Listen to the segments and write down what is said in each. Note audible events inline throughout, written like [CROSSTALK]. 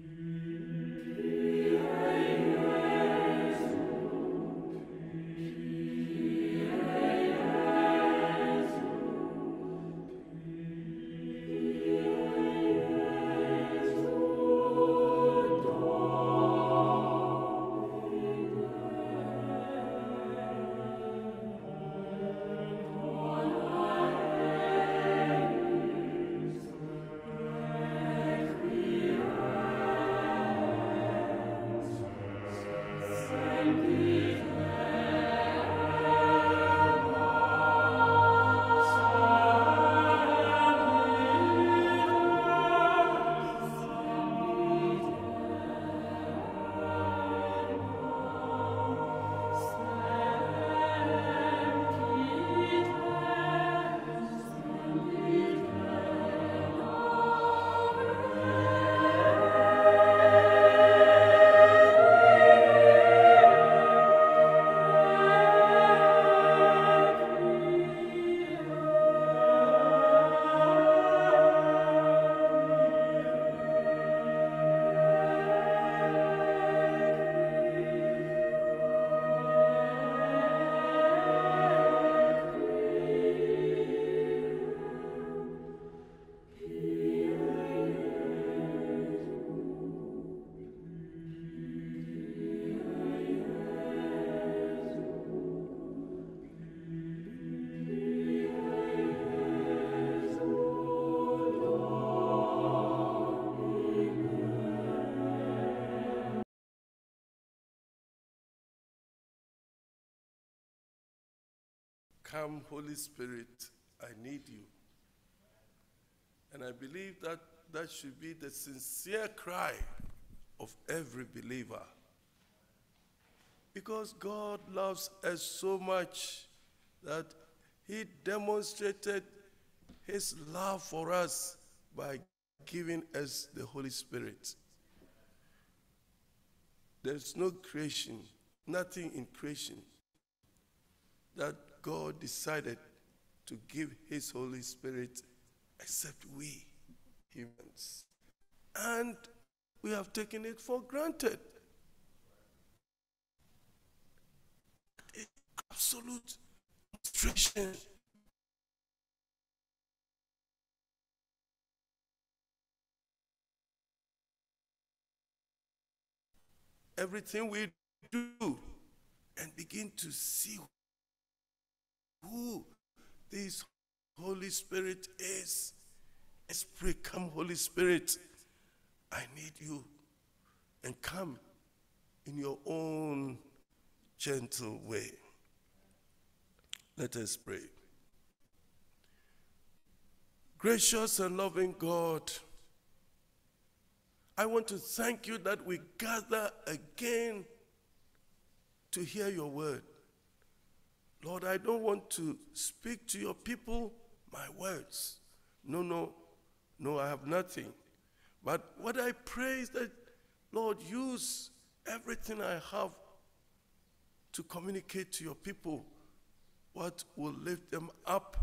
Mm-hmm. Holy Spirit, I need you. And I believe that that should be the sincere cry of every believer. Because God loves us so much that He demonstrated His love for us by giving us the Holy Spirit. There's no creation, nothing in creation that God decided to give His Holy Spirit except we humans. And we have taken it for granted. Absolute demonstration. Everything we do and begin to see who this Holy Spirit is. Pray, come, Holy Spirit. I need you. And come in your own gentle way. Let us pray. Gracious and loving God, I want to thank you that we gather again to hear your word. Lord, I don't want to speak to your people my words. No, no, no, I have nothing. But what I pray is that, Lord, use everything I have to communicate to your people what will lift them up,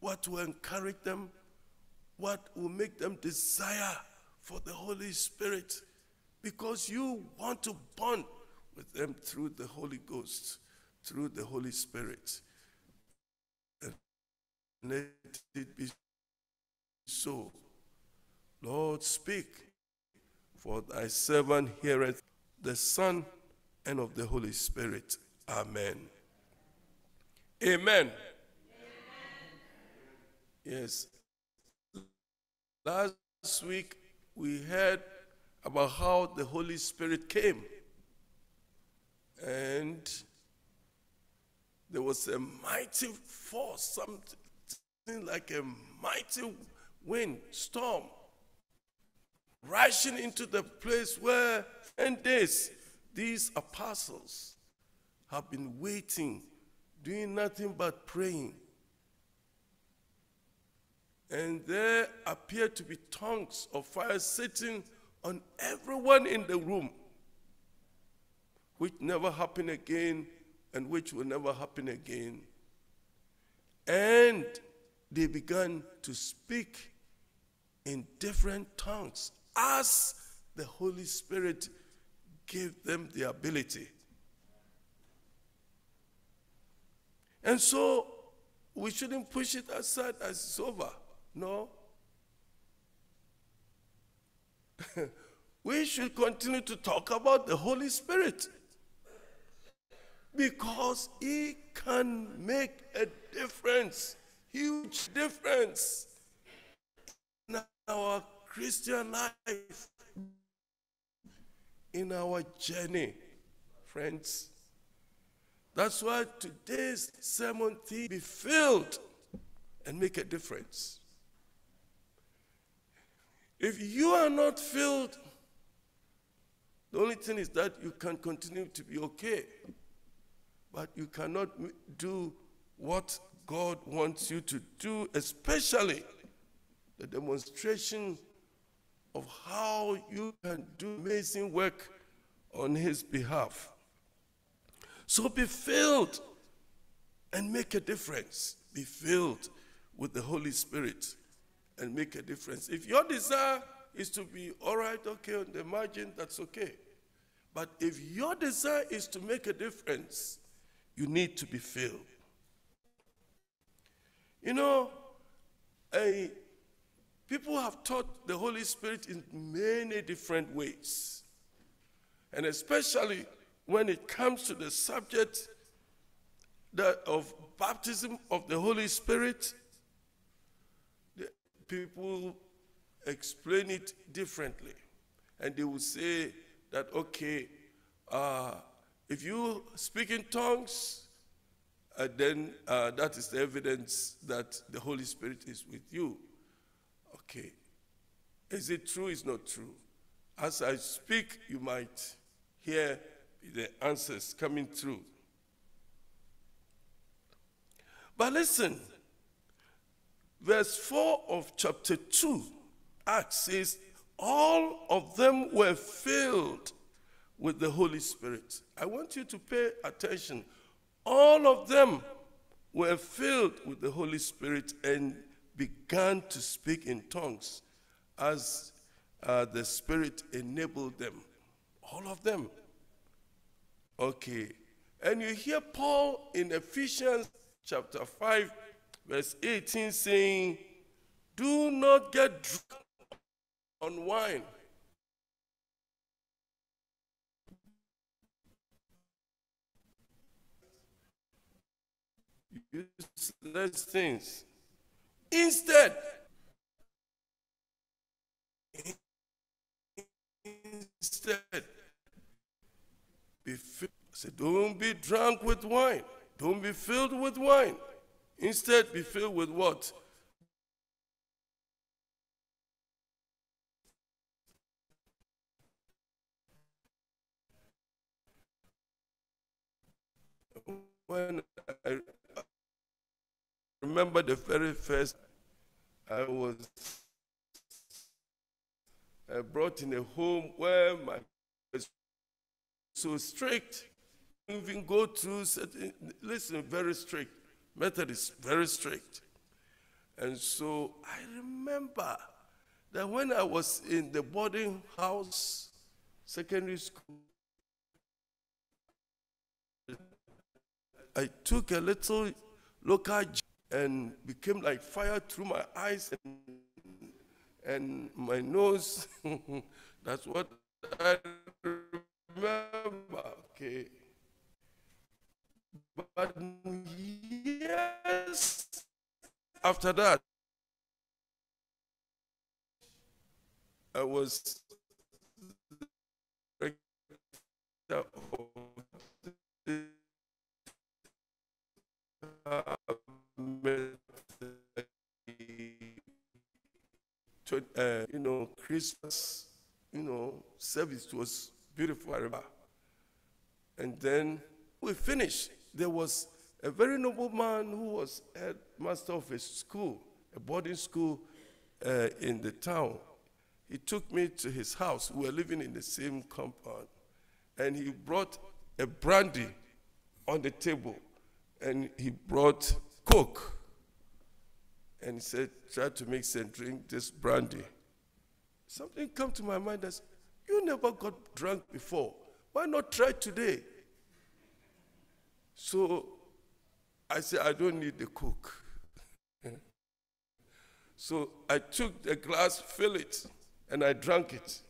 what will encourage them, what will make them desire for the Holy Spirit, because you want to bond with them through the Holy Ghost through the Holy Spirit. And let it be so. Lord, speak, for thy servant heareth the Son and of the Holy Spirit. Amen. Amen. Amen. Yes. Last week we heard about how the Holy Spirit came. And there was a mighty force, something like a mighty wind, storm, rushing into the place where, and this, these apostles have been waiting, doing nothing but praying. And there appeared to be tongues of fire sitting on everyone in the room, which never happened again and which will never happen again. And they began to speak in different tongues as the Holy Spirit gave them the ability. And so we shouldn't push it aside as it's over. No. [LAUGHS] we should continue to talk about the Holy Spirit because He can make a difference, huge difference in our Christian life, in our journey, friends. That's why today's sermon theme be filled and make a difference. If you are not filled, the only thing is that you can continue to be okay, but you cannot do what God wants you to do, especially the demonstration of how you can do amazing work on His behalf. So be filled and make a difference. Be filled with the Holy Spirit and make a difference. If your desire is to be all right, okay, on the margin, that's okay. But if your desire is to make a difference, you need to be filled. You know, a, people have taught the Holy Spirit in many different ways. And especially when it comes to the subject that of baptism of the Holy Spirit, the people explain it differently. And they will say that, okay, uh, if you speak in tongues, uh, then uh, that is the evidence that the Holy Spirit is with you. Okay. Is it true? It's not true. As I speak, you might hear the answers coming through. But listen, verse 4 of chapter 2, Acts says, All of them were filled with the Holy Spirit. I want you to pay attention. All of them were filled with the Holy Spirit and began to speak in tongues as uh, the Spirit enabled them. All of them. Okay. And you hear Paul in Ephesians chapter 5, verse 18 saying, Do not get drunk on wine. Useless things. Instead, instead, be filled. Say, don't be drunk with wine. Don't be filled with wine. Instead, be filled with what? When I remember the very first, I was uh, brought in a home where my so strict. Even go through certain, listen, very strict. Method is very strict. And so I remember that when I was in the boarding house, secondary school, I took a little local and became like fire through my eyes and, and my nose. [LAUGHS] That's what I remember, okay. But years after that, I was uh, you know, Christmas, you know, service was beautiful, I remember. And then we finished. There was a very noble man who was headmaster of a school, a boarding school uh, in the town. He took me to his house. We were living in the same compound. And he brought a brandy on the table. And he brought Coke. And he said, try to mix and drink this brandy. Something come to my mind that You never got drunk before. Why not try today? So I said, I don't need the cook. [LAUGHS] so I took the glass, fill it, and I drank it.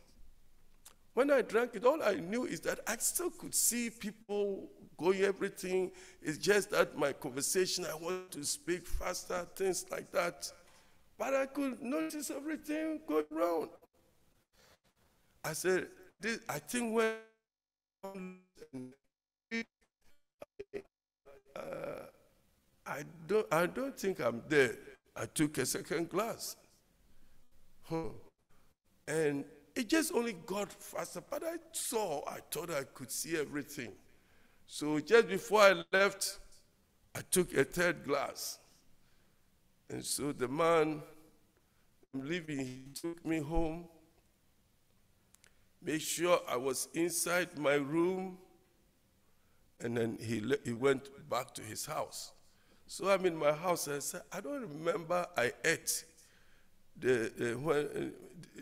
When I drank it, all I knew is that I still could see people going, everything. It's just that my conversation, I want to speak faster, things like that. But I could notice everything going wrong. I said, this, I think when uh, I don't, I don't think I'm there. I took a second glass. Huh. And it just only got faster, but I saw, I thought I could see everything. So just before I left, I took a third glass. And so the man I'm leaving, he took me home, made sure I was inside my room, and then he, he went back to his house. So I'm in my house and I said, I don't remember I ate the, the, when,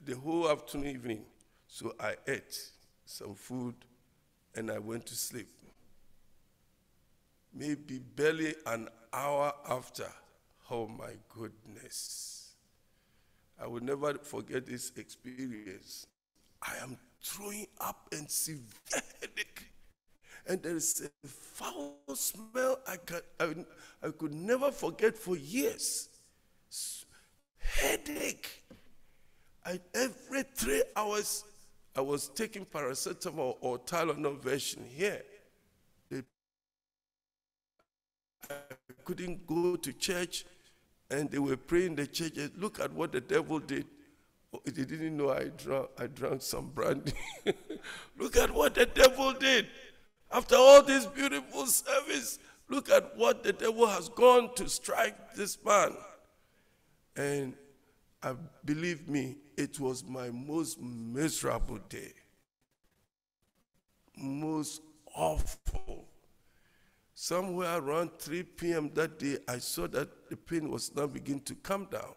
the whole afternoon, evening. So I ate some food and I went to sleep. Maybe barely an hour after, oh my goodness. I will never forget this experience. I am throwing up and severe headache. And there is a foul smell I, can, I, I could never forget for years. Headache. I, every three hours, I was taking paracetamol or Tylenol version here. I couldn't go to church, and they were praying the church. Look at what the devil did. Oh, they didn't know I drank, I drank some brandy. [LAUGHS] look at what the devil did. After all this beautiful service, look at what the devil has gone to strike this man. And I, believe me, it was my most miserable day. Most awful. Somewhere around 3 p.m. that day, I saw that the pain was now beginning to come down.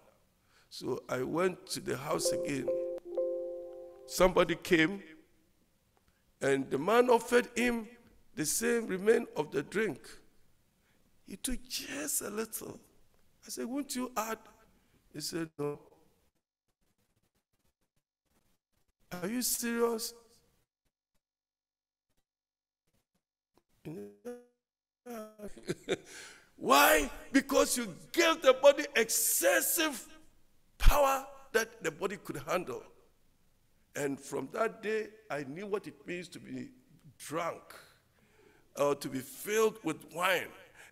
So I went to the house again. Somebody came, and the man offered him the same remain of the drink. He took just a little. I said, Won't you add? He said, No. Are you serious? [LAUGHS] Why? Because you gave the body excessive power that the body could handle. And from that day, I knew what it means to be drunk or to be filled with wine.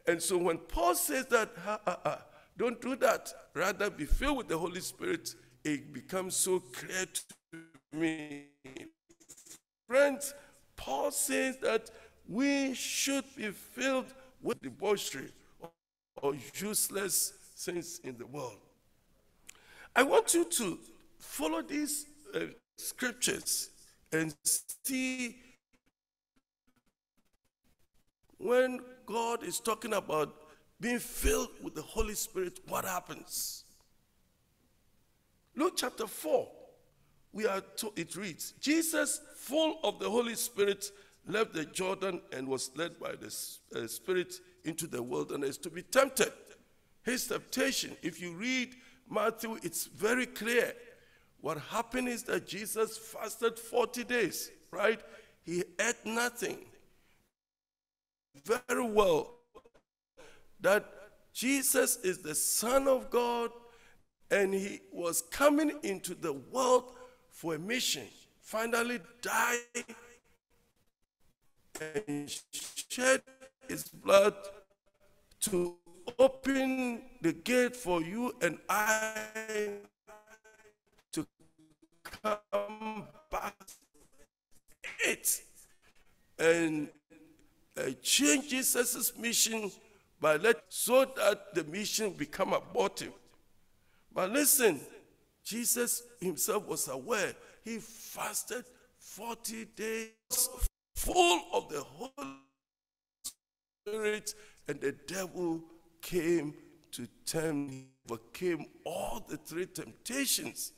And so when Paul says that, ha, ha, ha, don't do that, rather be filled with the Holy Spirit, it becomes so clear to me. Friends, Paul says that we should be filled with debauchery or useless things in the world. I want you to follow these uh, scriptures and see when God is talking about being filled with the Holy Spirit, what happens? Luke chapter 4 we are to, it reads, Jesus, full of the Holy Spirit, left the Jordan and was led by the uh, Spirit into the wilderness to be tempted. His temptation, if you read Matthew, it's very clear. What happened is that Jesus fasted 40 days, right? He ate nothing. Very well, that Jesus is the Son of God and he was coming into the world for a mission, finally died and shed his blood to open the gate for you and I to come back it and uh, change Jesus' mission by let so that the mission become abortive. But listen, Jesus himself was aware. He fasted 40 days full of the Holy Spirit, and the devil came to tempt him, overcame all the three temptations.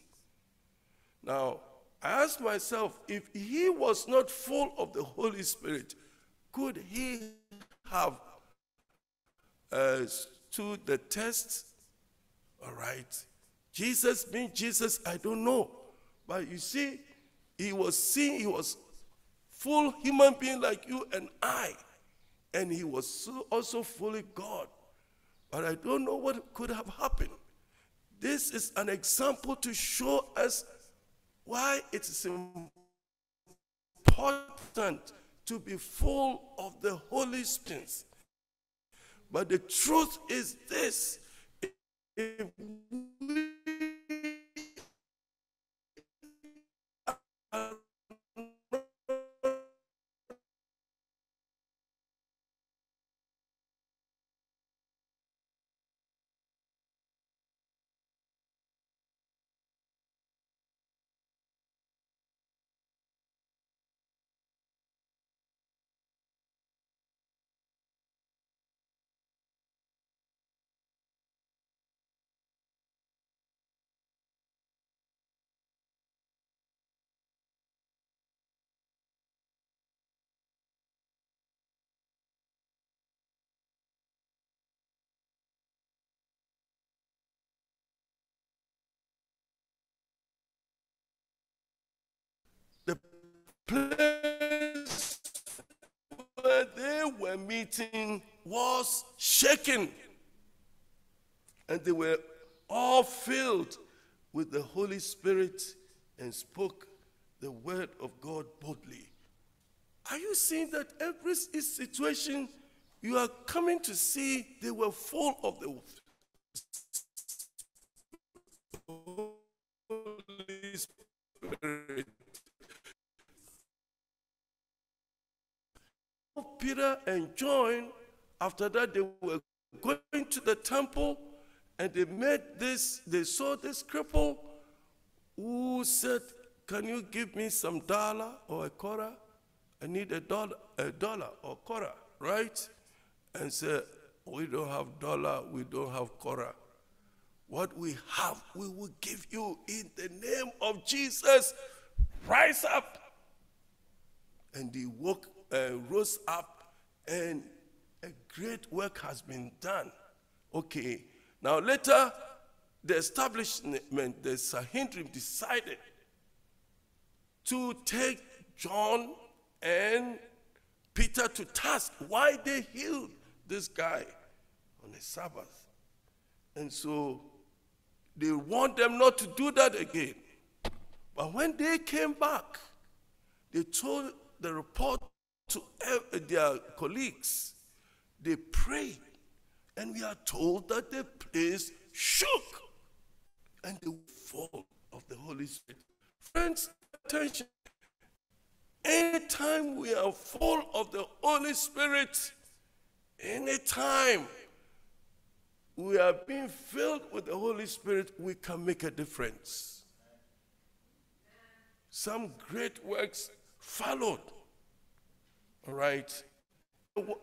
Now, I asked myself if he was not full of the Holy Spirit, could he have uh, stood the test? All right. Jesus being Jesus, I don't know. But you see, he was seen, he was full human being like you and I. And he was so, also fully God. But I don't know what could have happened. This is an example to show us why it is important to be full of the Holy Spirit. But the truth is this if place where they were meeting was shaken. And they were all filled with the Holy Spirit and spoke the word of God boldly. Are you seeing that every situation you are coming to see, they were full of the Peter and John, after that, they were going to the temple and they met this, they saw this cripple who said, Can you give me some dollar or a quarter? I need a dollar, a dollar or quarter, right? And said, We don't have dollar, we don't have quarter. What we have, we will give you in the name of Jesus. Rise up. And he woke, uh, rose up and a great work has been done. Okay, now later, the establishment, the Sanhedrin decided to take John and Peter to task why they healed this guy on the Sabbath. And so they want them not to do that again. But when they came back, they told the report to their colleagues. They prayed, and we are told that the place shook and the fall of the Holy Spirit. Friends, attention. Anytime we are full of the Holy Spirit, anytime we are being filled with the Holy Spirit, we can make a difference. Some great works followed all right.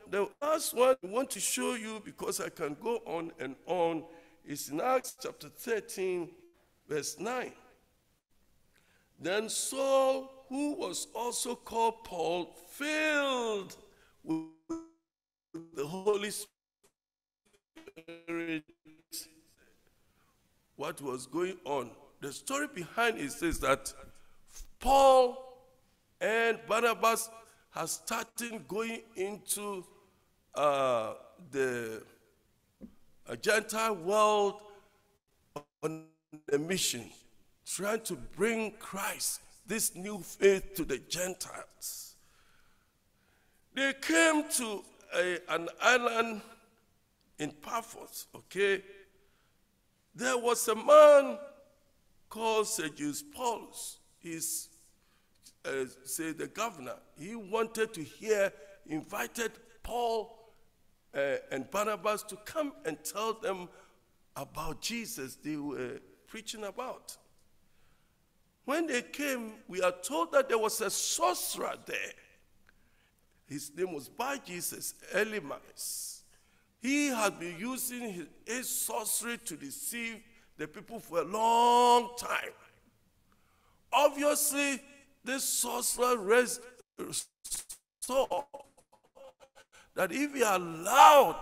The last one I want to show you because I can go on and on is in Acts chapter 13, verse 9. Then Saul, who was also called Paul, filled with the Holy Spirit. What was going on? The story behind it says that Paul and Barnabas has started going into uh, the uh, Gentile world on a mission, trying to bring Christ, this new faith, to the Gentiles. They came to a, an island in Paphos, okay? There was a man called Sergius Paulus. He's uh, say the governor, he wanted to hear, invited Paul uh, and Barnabas to come and tell them about Jesus they were preaching about. When they came, we are told that there was a sorcerer there. His name was Bar-Jesus, Elymas. He had been using his, his sorcery to deceive the people for a long time. obviously, this sorcerer raised, saw that if he allowed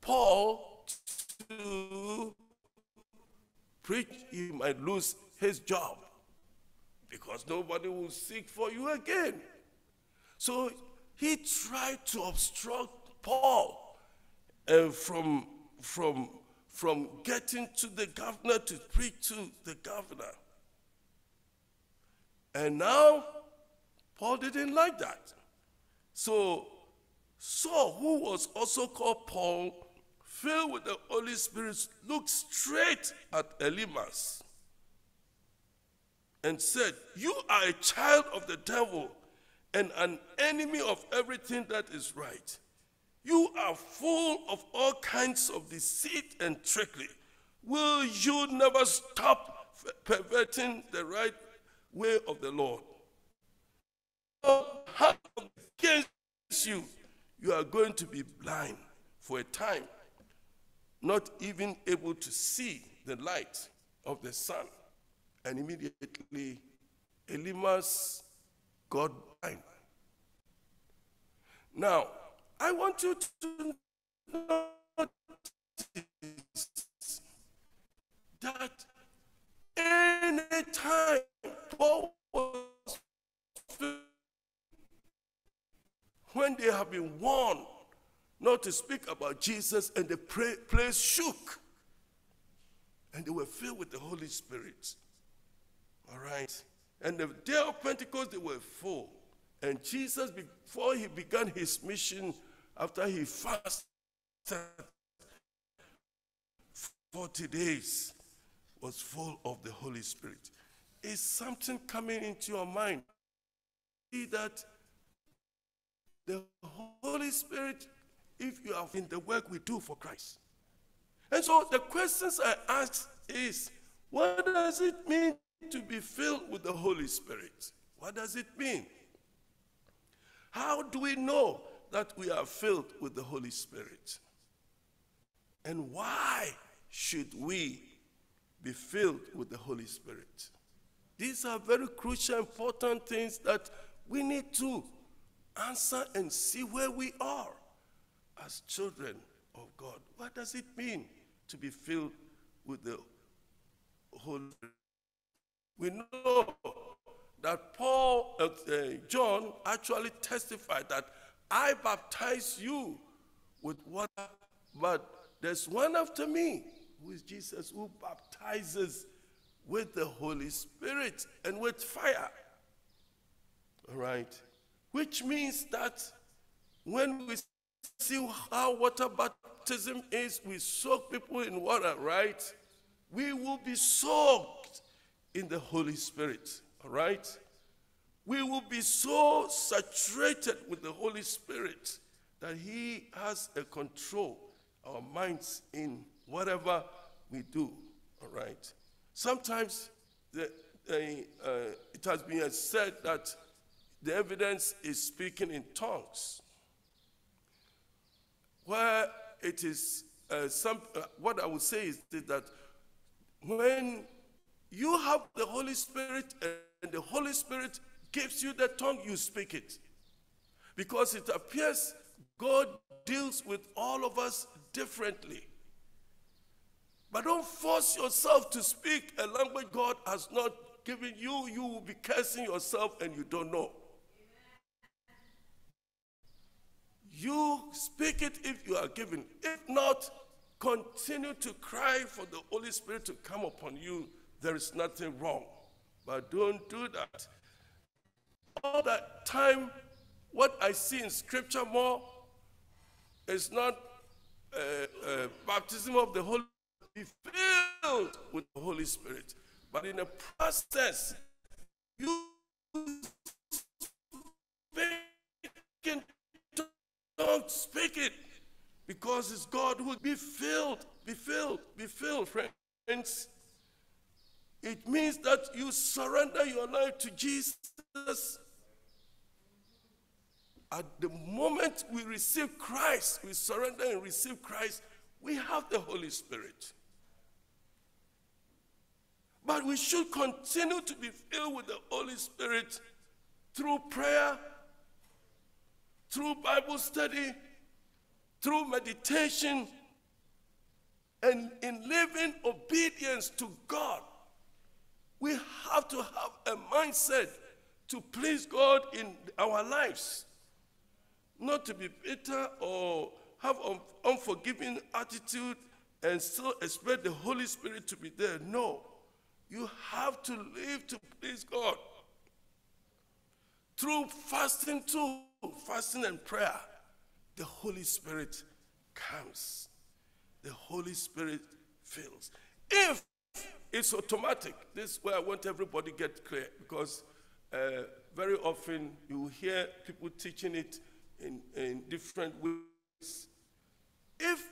Paul to preach, he might lose his job because nobody will seek for you again. So he tried to obstruct Paul uh, from, from, from getting to the governor to preach to the governor. And now, Paul didn't like that. So, Saul, who was also called Paul, filled with the Holy Spirit, looked straight at Elymas and said, You are a child of the devil and an enemy of everything that is right. You are full of all kinds of deceit and trickery. Will you never stop perverting the right way of the Lord? Against you, you are going to be blind for a time, not even able to see the light of the sun. And immediately, Elymas got blind. Now, I want you to notice that anytime When they have been warned not to speak about Jesus and the place shook and they were filled with the Holy Spirit. All right. And the day of Pentecost, they were full. And Jesus, before he began his mission, after he fasted 40 days, was full of the Holy Spirit. Is something coming into your mind? See that the Holy Spirit, if you are in the work we do for Christ. And so the questions I ask is, what does it mean to be filled with the Holy Spirit? What does it mean? How do we know that we are filled with the Holy Spirit? And why should we be filled with the Holy Spirit? These are very crucial, important things that we need to answer and see where we are as children of God. What does it mean to be filled with the Holy Spirit? We know that Paul, uh, uh, John actually testified that I baptize you with water, but there's one after me who is Jesus who baptizes with the Holy Spirit and with fire. All right? Which means that when we see how water baptism is, we soak people in water, right? We will be soaked in the Holy Spirit. All right? We will be so saturated with the Holy Spirit that He has a control our minds in whatever we do. All right? Sometimes the, the, uh, it has been said that the evidence is speaking in tongues. Where it is, uh, some, uh, what I would say is that when you have the Holy Spirit and the Holy Spirit gives you the tongue, you speak it. Because it appears God deals with all of us differently. But don't force yourself to speak a language God has not given you. You will be cursing yourself and you don't know. You speak it if you are given. If not, continue to cry for the Holy Spirit to come upon you there is nothing wrong. But don't do that. All that time, what I see in scripture more is not uh, uh, baptism of the Holy be filled with the Holy Spirit. But in the process, you speak don't speak it because it's God who be filled, be filled, be filled, friends. It means that you surrender your life to Jesus. At the moment we receive Christ, we surrender and receive Christ, we have the Holy Spirit. But we should continue to be filled with the Holy Spirit through prayer, through Bible study, through meditation, and in living obedience to God. We have to have a mindset to please God in our lives, not to be bitter or have an unforgiving attitude and still expect the Holy Spirit to be there. No. You have to live to please God. Through fasting, too, fasting and prayer, the Holy Spirit comes. The Holy Spirit fills. If it's automatic, this is where I want everybody get clear because uh, very often you hear people teaching it in, in different ways. If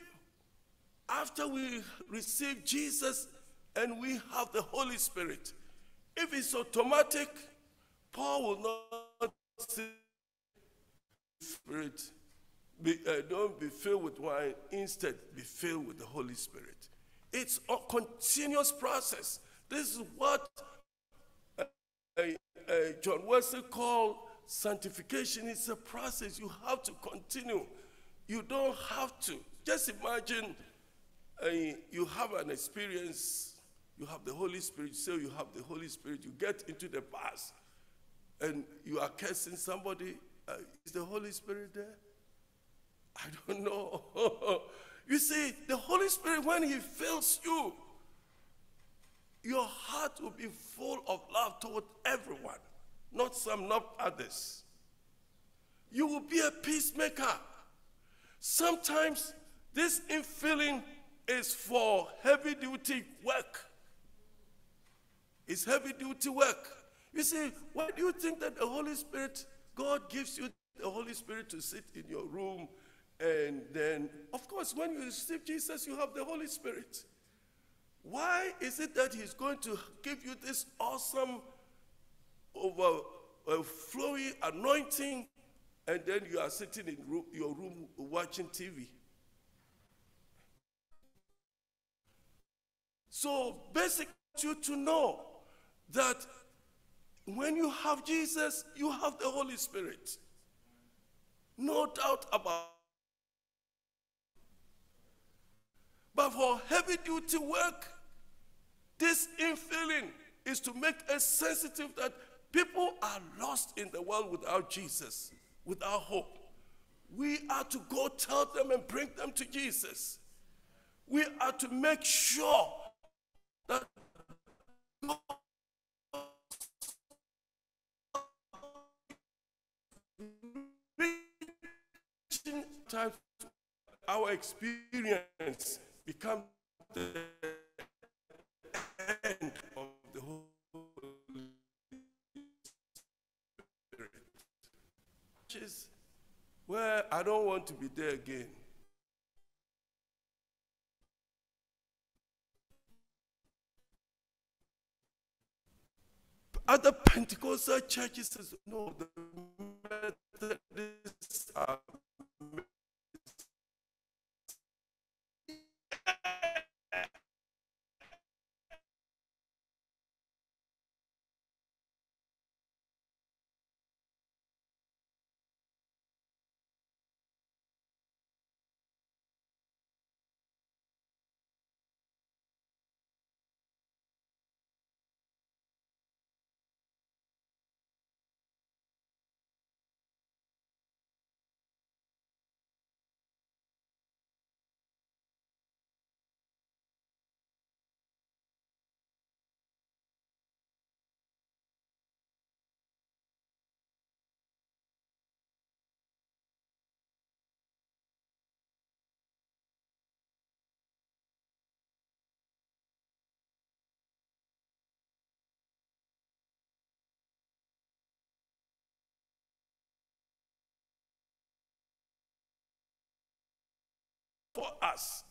after we receive Jesus and we have the Holy Spirit, if it's automatic, Paul will not say, Spirit, be, uh, don't be filled with wine, instead, be filled with the Holy Spirit. It's a continuous process. This is what uh, uh, John Wesley called sanctification. It's a process. You have to continue. You don't have to. Just imagine uh, you have an experience, you have the Holy Spirit, so you have the Holy Spirit, you get into the bus, and you are cursing somebody. Uh, is the Holy Spirit there? I don't [LAUGHS] know. you see, the Holy Spirit, when He fills you, your heart will be full of love toward everyone, not some, not others. You will be a peacemaker. Sometimes this infilling is for heavy duty work. It's heavy duty work. You see, why do you think that the Holy Spirit, God gives you the Holy Spirit to sit in your room and then, of course, when you receive Jesus, you have the Holy Spirit. Why is it that He's going to give you this awesome, overflowing uh, anointing, and then you are sitting in your room watching TV? So, basically, you to know that when you have Jesus, you have the Holy Spirit. No doubt about it. But for heavy duty work, this infilling is to make us sensitive that people are lost in the world without Jesus, without hope. We are to go tell them and bring them to Jesus. We are to make sure that time our experience becomes the end of the. Which is where I don't want to be there again. Other Pentecostal churches no, the Methodists are for us.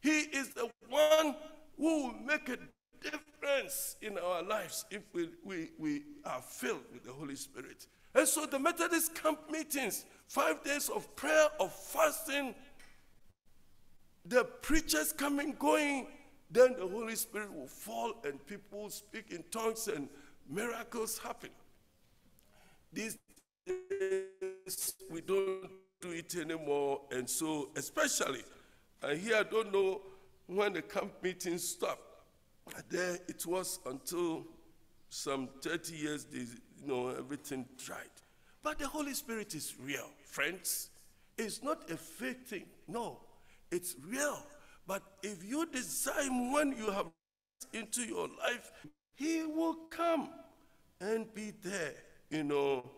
He is the one who will make a difference in our lives if we, we, we are filled with the Holy Spirit. And so the Methodist camp meetings, five days of prayer, of fasting, the preachers coming, going, then the Holy Spirit will fall and people speak in tongues and miracles happen. These days, we don't do it anymore, and so, especially, and here I don't know when the camp meetings stopped. There it was until some 30 years, you know, everything dried. But the Holy Spirit is real, friends. It's not a fake thing. No, it's real. But if you desire when you have into your life, He will come and be there, you know,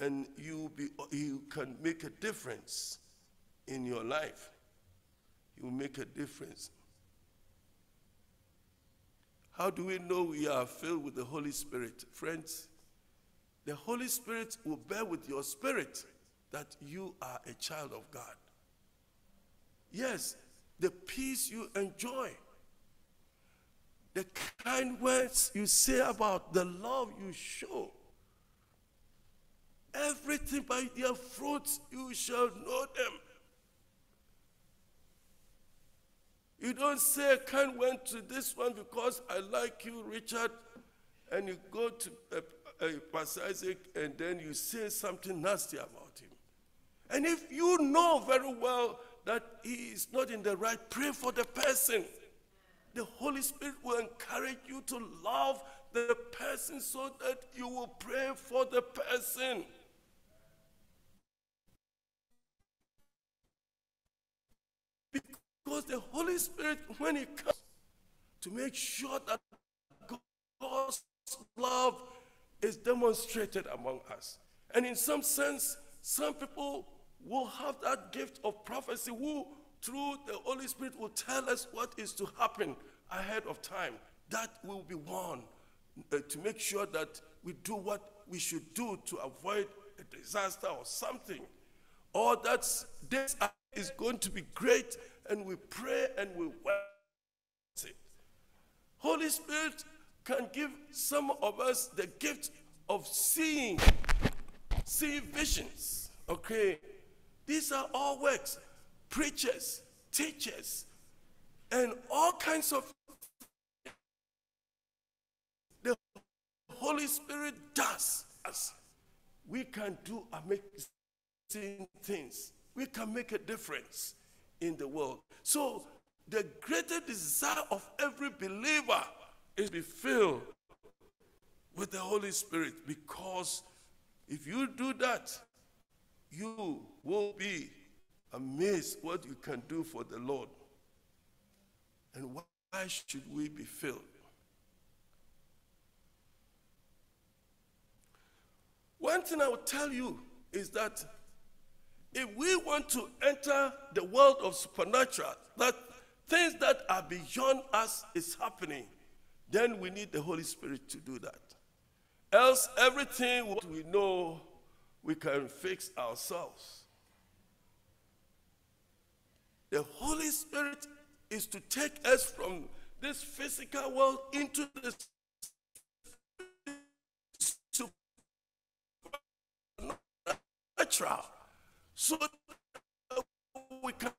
and you be you can make a difference in your life. You make a difference. How do we know we are filled with the Holy Spirit? Friends, the Holy Spirit will bear with your spirit that you are a child of God. Yes, the peace you enjoy, the kind words you say about the love you show, everything by their fruits you shall know them. You don't say, I can't went to this one because I like you, Richard, and you go to uh, uh, Isaac and then you say something nasty about him. And if you know very well that he is not in the right, pray for the person. The Holy Spirit will encourage you to love the person so that you will pray for the person. Because the Holy Spirit, when He comes, to make sure that God's love is demonstrated among us. And in some sense, some people will have that gift of prophecy who, through the Holy Spirit, will tell us what is to happen ahead of time. That will be one uh, to make sure that we do what we should do to avoid a disaster or something. Or that this is going to be great, and we pray and we work. Holy Spirit can give some of us the gift of seeing, see visions. Okay, these are all works, preachers, teachers, and all kinds of. The Holy Spirit does us. We can do amazing things. We can make a difference in the world. So, the greater desire of every believer is to be filled with the Holy Spirit because if you do that, you will be amazed what you can do for the Lord. And why should we be filled? One thing I will tell you is that if we want to enter the world of supernatural, that things that are beyond us is happening, then we need the Holy Spirit to do that. Else, everything we know, we can fix ourselves. The Holy Spirit is to take us from this physical world into the supernatural, so we can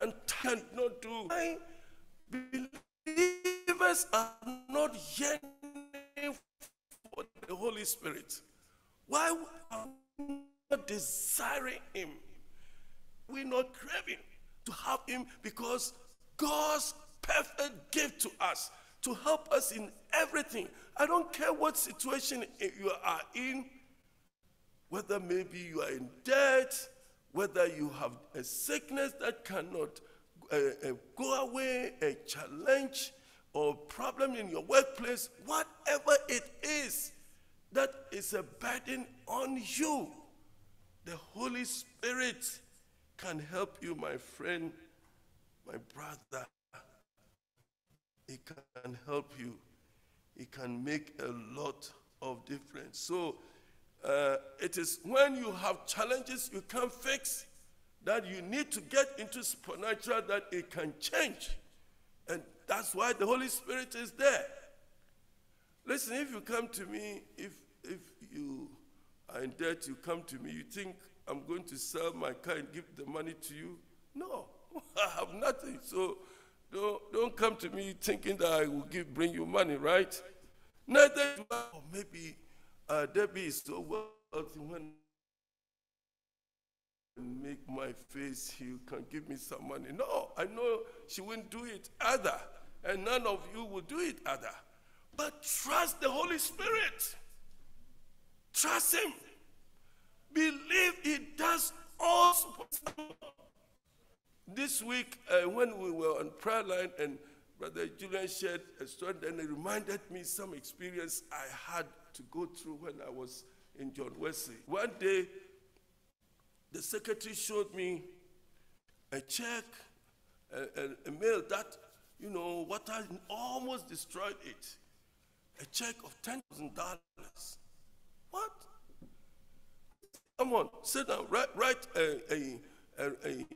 and cannot do. Believers are not yet for the Holy Spirit? Why are we not desiring Him? We're not craving to have Him because God's perfect gift to us to help us in everything. I don't care what situation you are in, whether maybe you are in debt, whether you have a sickness that cannot uh, uh, go away, a challenge, or problem in your workplace, whatever it is that is a burden on you, the Holy Spirit can help you, my friend, my brother. He can help you. He can make a lot of difference. So uh, it is when you have challenges you can't fix that you need to get into supernatural that it can change. And that's why the Holy Spirit is there. Listen, if you come to me, if, if you are in debt, you come to me, you think I'm going to sell my car and give the money to you? No, [LAUGHS] I have nothing. So don't, don't come to me thinking that I will give, bring you money, right? Neither do I. Or maybe uh, Debbie is so wealthy when make my face, you can give me some money. No, I know she wouldn't do it either, and none of you will do it either. But trust the Holy Spirit. Trust Him. Believe He does all. This week, uh, when we were on prayer line and Brother Julian shared a story, and it reminded me some experience I had to go through when I was in John Wesley. One day, the secretary showed me a check, a, a, a mail that, you know, water almost destroyed it. A check of $10,000. What? Come on, sit down, write, write a, a, a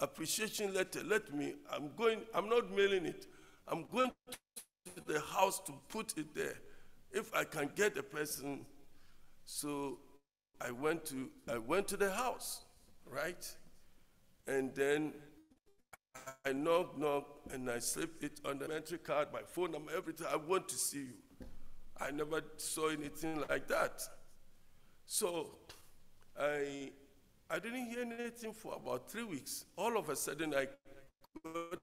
appreciation letter. Let me, I'm going, I'm not mailing it. I'm going to the house to put it there. If I can get a person. So I went to I went to the house, right? And then I knock, knock, and I slip it on the entry card, my phone number, everything. I want to see you. I never saw anything like that. So I I didn't hear anything for about three weeks. All of a sudden, I got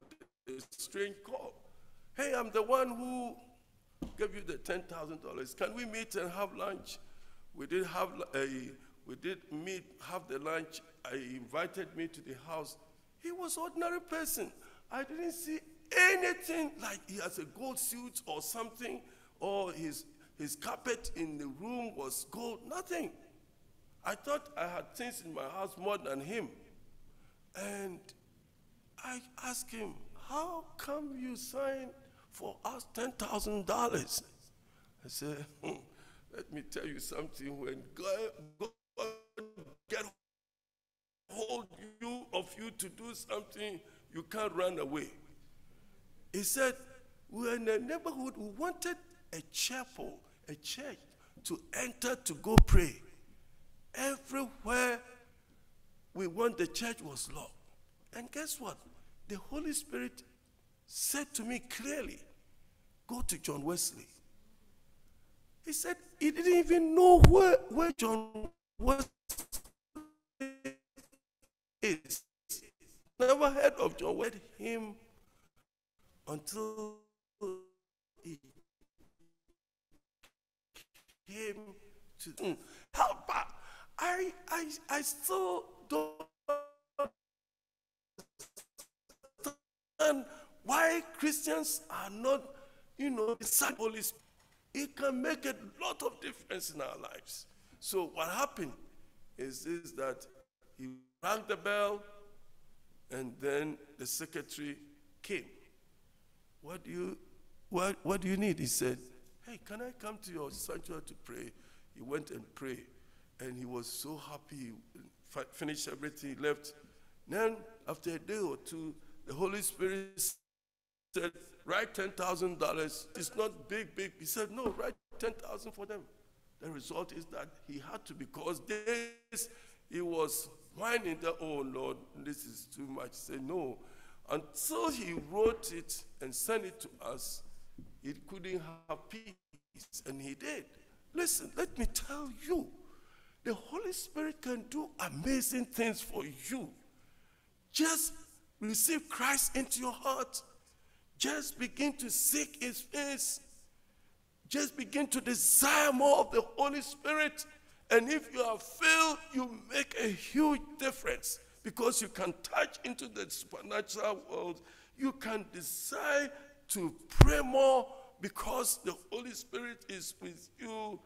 a strange call. Hey, I'm the one who gave you the $10,000. Can we meet and have lunch? We did have a, we did meet, have the lunch. He invited me to the house. He was ordinary person. I didn't see anything like he has a gold suit or something, or his, his carpet in the room was gold, nothing. I thought I had things in my house more than him. And I asked him, How come you signed for us $10,000? I said, hmm, Let me tell you something. When God, get hold you of you to do something, you can't run away. He said, We're in a neighborhood, we wanted a chapel, a church to enter to go pray. Everywhere we went, the church was locked. And guess what? The Holy Spirit said to me clearly, Go to John Wesley. He said he didn't even know where, where John Wesley is. Never heard of John Wesley him until he came to mm, help. I, I, I still don't understand why Christians are not, you know, disciples. It can make a lot of difference in our lives. So what happened is this that he rang the bell and then the secretary came. What do you what, what do you need? He said, Hey, can I come to your sanctuary to pray? He went and prayed and he was so happy. He finished everything, he left. Then, after a day or two, the Holy Spirit said, Write $10,000. It's not big, big. He said, No, write 10000 for them. The result is that he had to, because this, he was whining that, Oh Lord, this is too much. He said, No. Until he wrote it and sent it to us, he couldn't have peace. And he did. Listen, let me tell you the Holy Spirit can do amazing things for you. Just receive Christ into your heart. Just begin to seek His face. Just begin to desire more of the Holy Spirit. And if you are filled, you make a huge difference because you can touch into the supernatural world. You can desire to pray more because the Holy Spirit is with you.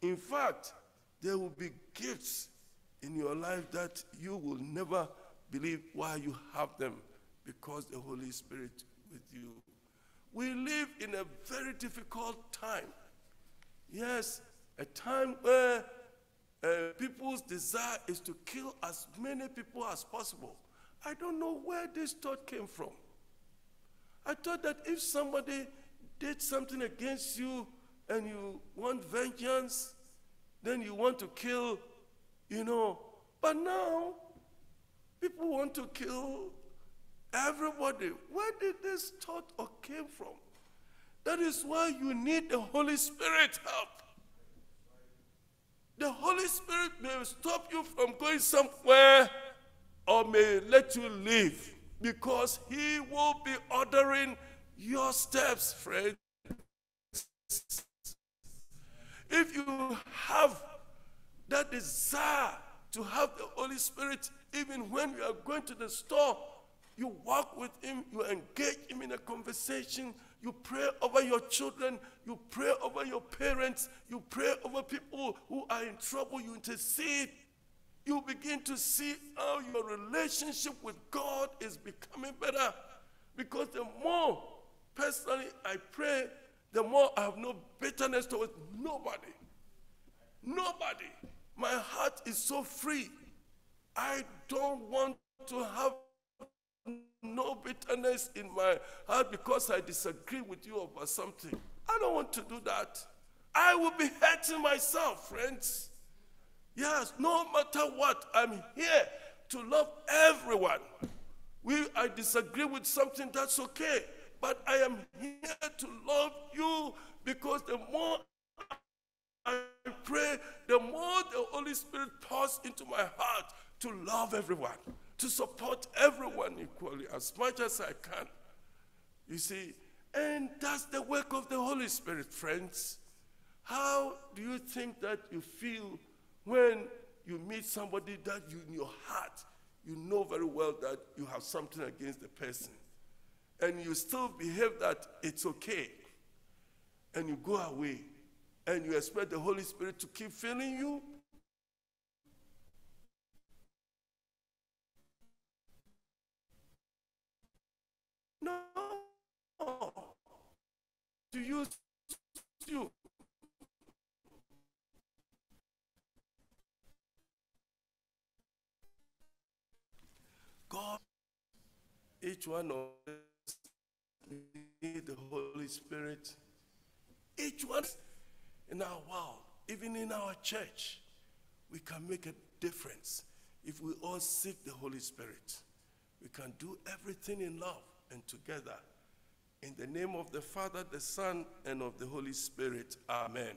In fact, there will be gifts in your life that you will never believe why you have them because the Holy Spirit with you. We live in a very difficult time. Yes, a time where uh, people's desire is to kill as many people as possible. I don't know where this thought came from. I thought that if somebody did something against you and you want vengeance, then you want to kill, you know. But now, people want to kill Everybody, where did this thought or came from? That is why you need the Holy Spirit help. The Holy Spirit may stop you from going somewhere or may let you leave because He will be ordering your steps, friends. If you have that desire to have the Holy Spirit, even when you are going to the store, you walk with Him, you engage Him in a conversation, you pray over your children, you pray over your parents, you pray over people who are in trouble, you intercede. You begin to see how your relationship with God is becoming better. Because the more personally I pray, the more I have no bitterness towards nobody. Nobody. My heart is so free. I don't want to have no bitterness in my heart because I disagree with you about something. I don't want to do that. I will be hurting myself, friends. Yes, no matter what, I'm here to love everyone. We, I disagree with something, that's okay. But I am here to love you because the more I pray, the more the Holy Spirit pours into my heart to love everyone to support everyone equally as much as I can. You see, and that's the work of the Holy Spirit, friends. How do you think that you feel when you meet somebody that you, in your heart, you know very well that you have something against the person, and you still behave that it's okay, and you go away, and you expect the Holy Spirit to keep filling you? To use you. God, each one of us need the Holy Spirit. Each one in our world, even in our church, we can make a difference if we all seek the Holy Spirit. We can do everything in love and together. In the name of the Father, the Son, and of the Holy Spirit. Amen.